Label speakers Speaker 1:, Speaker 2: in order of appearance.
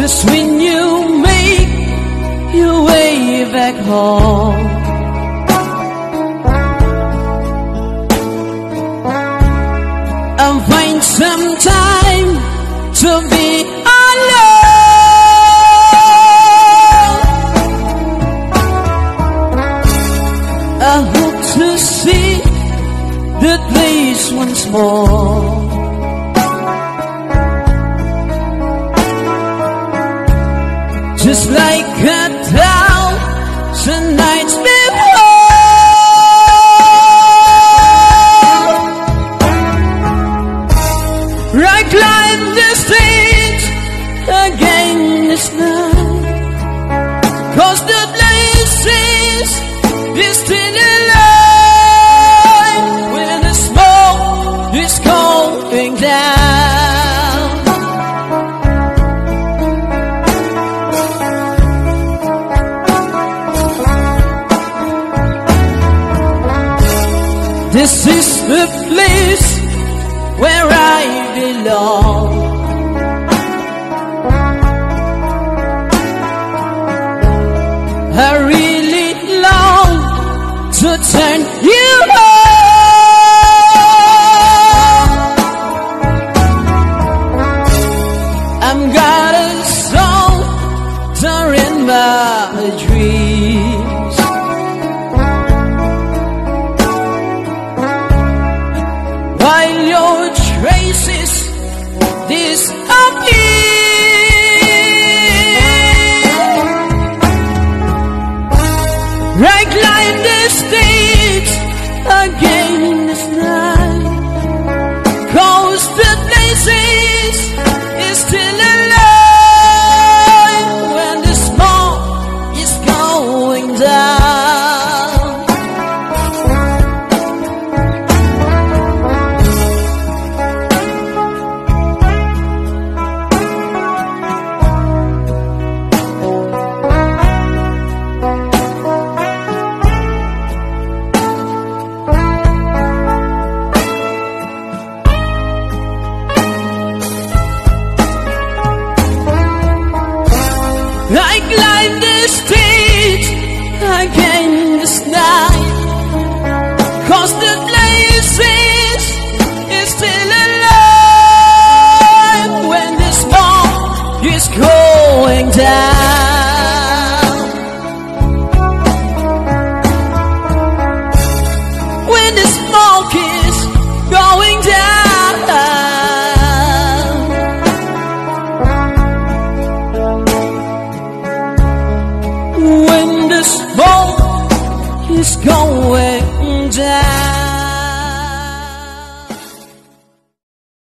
Speaker 1: Just when you make your way back home. I'll find some time to be alone. I hope to see the place once more. Just like a thousand nights before. I climb the streets again this night, cause the places is still alive when the smoke is going down. This is the place where I belong. I really long to turn you on. I'm got disappear. I climb the stage again I climb the stage again this night. Cause the places is still alive. When the smoke is going down is going down.